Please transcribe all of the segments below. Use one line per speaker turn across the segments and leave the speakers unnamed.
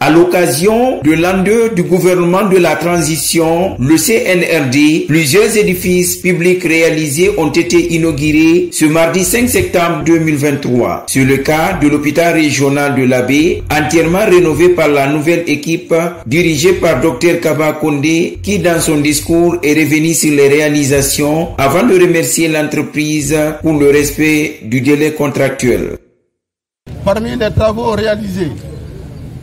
À l'occasion de l'an 2 du gouvernement de la transition, le CNRD, plusieurs édifices publics réalisés ont été inaugurés ce mardi 5 septembre 2023. Sur le cas de l'hôpital régional de l'Abbé, entièrement rénové par la nouvelle équipe dirigée par Dr Kaba Kondé, qui dans son discours est revenu sur les réalisations avant de remercier l'entreprise pour le respect du délai contractuel.
Parmi les travaux réalisés,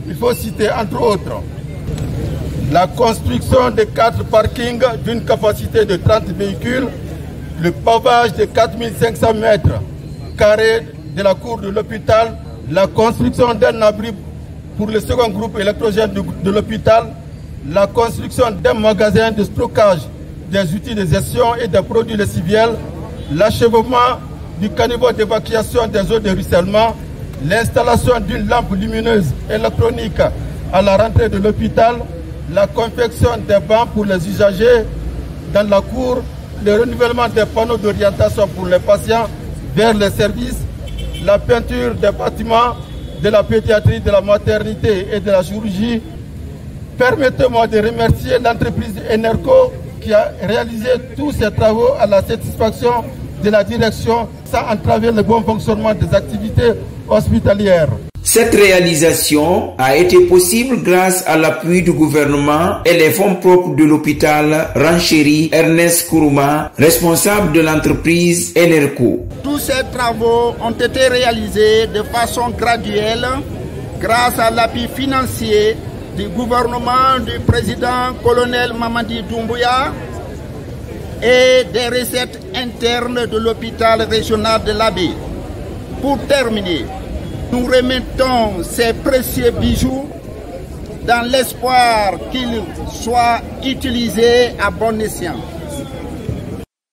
il faut citer entre autres la construction de quatre parkings d'une capacité de 30 véhicules, le pavage de 4500 mètres carrés de la cour de l'hôpital, la construction d'un abri pour le second groupe électrogène de, l'hôpital, la construction d'un magasin de stockage des outils de gestion et des produits lessiviels, l'achèvement du caniveau d'évacuation des eaux de ruissellement, l'installation d'une lampe lumineuse électronique à la rentrée de l'hôpital, la confection des bancs pour les usagers dans la cour, le renouvellement des panneaux d'orientation pour les patients vers les services, la peinture des bâtiments de la pédiatrie, de la maternité et de la chirurgie. Permettez-moi de remercier l'entreprise Enerco qui a réalisé tous ces travaux à la satisfaction de la direction sans entraver le bon fonctionnement des activités hospitalières.
Cette réalisation a été possible grâce à l'appui du gouvernement et les fonds propres de l'hôpital Rancherie Ernest Kourouma, responsable de l'entreprise Enerco.
Tous ces travaux ont été réalisés de façon graduelle grâce à l'appui financier du gouvernement du président colonel Mamadi Doumbouya et des recettes internes de l'hôpital régional de l'Abbé. Pour terminer, nous remettons ces précieux bijoux dans l'espoir qu'ils soient utilisés à bon escient.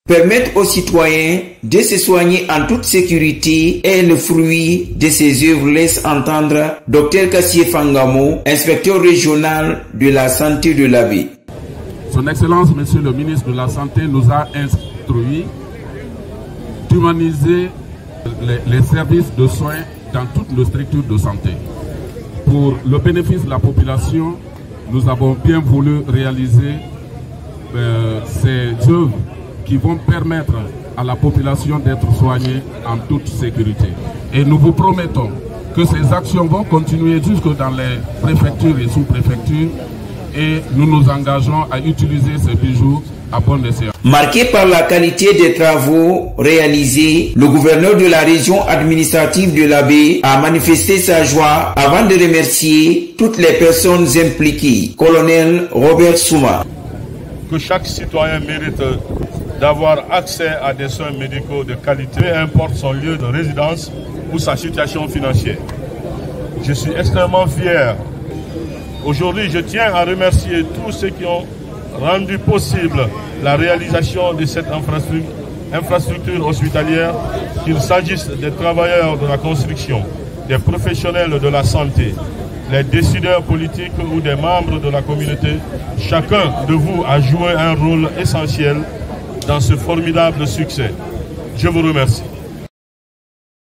Permettre aux citoyens de se soigner en toute sécurité est le fruit de ces œuvres, laisse entendre Dr Kassier Fangamo, inspecteur régional de la santé de l'Abbé.
Son Excellence, Monsieur le ministre de la Santé, nous a instruit d'humaniser les, services de soins dans toutes nos structures de santé. Pour le bénéfice de la population, nous avons bien voulu réaliser euh, ces œuvres qui vont permettre à la population d'être soignée en toute sécurité. Et nous vous promettons que ces actions vont continuer jusque dans les préfectures et sous-préfectures et nous nous engageons à utiliser ces bijoux à bon escient.
Marqué par la qualité des travaux réalisés, le gouverneur de la région administrative de l'Abbé a manifesté sa joie avant de remercier toutes les personnes impliquées. Colonel Robert Souma.
Que chaque citoyen mérite d'avoir accès à des soins médicaux de qualité, peu importe son lieu de résidence ou sa situation financière. Je suis extrêmement fier Aujourd'hui, je tiens à remercier tous ceux qui ont rendu possible la réalisation de cette infrastructure, hospitalière, qu'il s'agisse des travailleurs de la construction, des professionnels de la santé, les décideurs politiques ou des membres de la communauté. Chacun de vous a joué un rôle essentiel dans ce formidable succès. Je vous remercie.